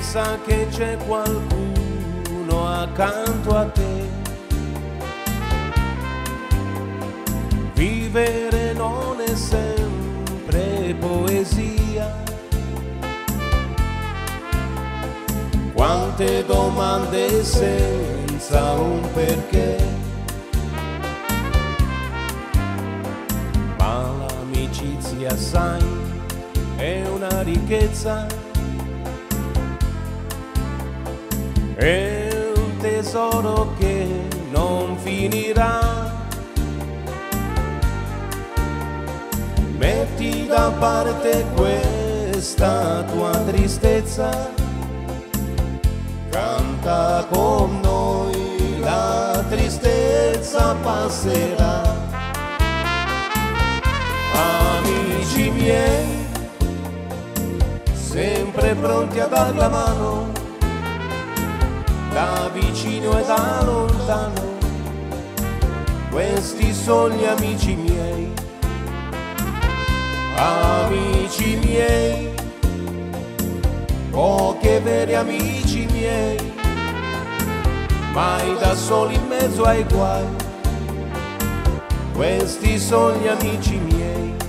sa che c'è qualcuno accanto a te. Vivere non è sempre poesia. Quante domande senza un perché. Ma l'amicizia, sai, è una ricchezza è un tesoro che non finirà. Metti da parte questa tua tristezza, canta con noi, la tristezza passerà. Amici miei, sempre pronti a dar la mano da vicino e da lontano, questi sono gli amici miei, amici miei, pochi veri amici miei, mai da soli in mezzo ai guai, questi sono gli amici miei.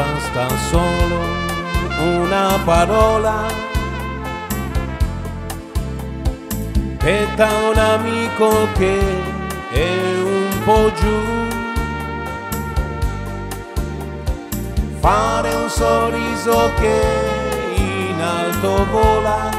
Basta solo una parola a un amico che è un po' giù. Fare un sorriso che in alto vola,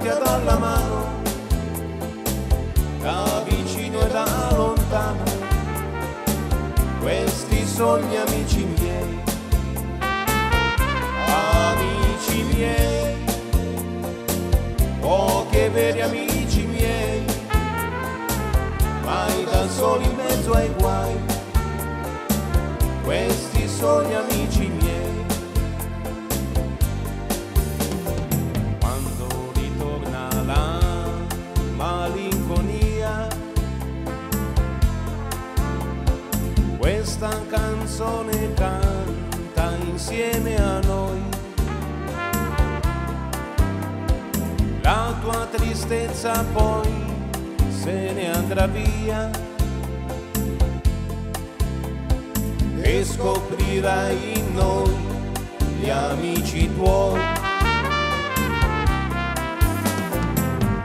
sempre pronti a dar la mano, da vicino e da lontano, questi sono gli amici miei, amici miei, pochi veri amici miei, mai da soli in mezzo ai guai, questi sono gli amici canzone canta insieme a noi. La tua tristezza poi se ne andrà via e scoprirai in noi gli amici tuoi.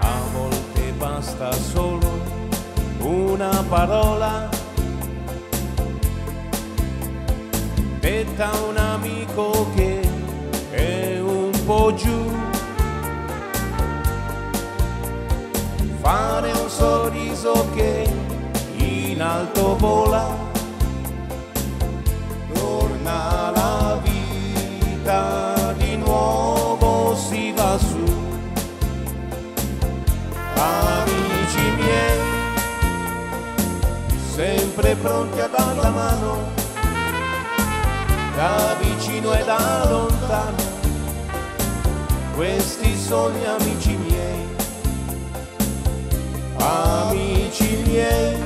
A basta solo una parola detta a un amico che è un po' giù. Fare un sorriso che in alto vola. Torna la vita di nuovo si va su. Amici miei sempre pronti a dar la mano da vicino e da lontano. Questi sono gli amici miei amici miei.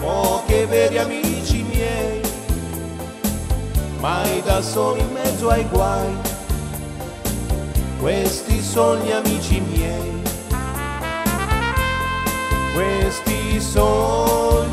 Pochi veri amici miei mai da soli in mezzo ai guai. Questi sono gli amici miei questi sono